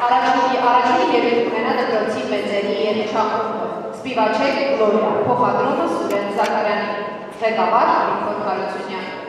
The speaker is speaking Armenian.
Առաջին առաջին երեք ունենա դպրոցի մեծերի երեխախումբը։ Սպիվաչեկ Գլորիա, փոխադրումը Սուրեն Զաքարյանի, ղեկավար Արիքոն Հարությունյան։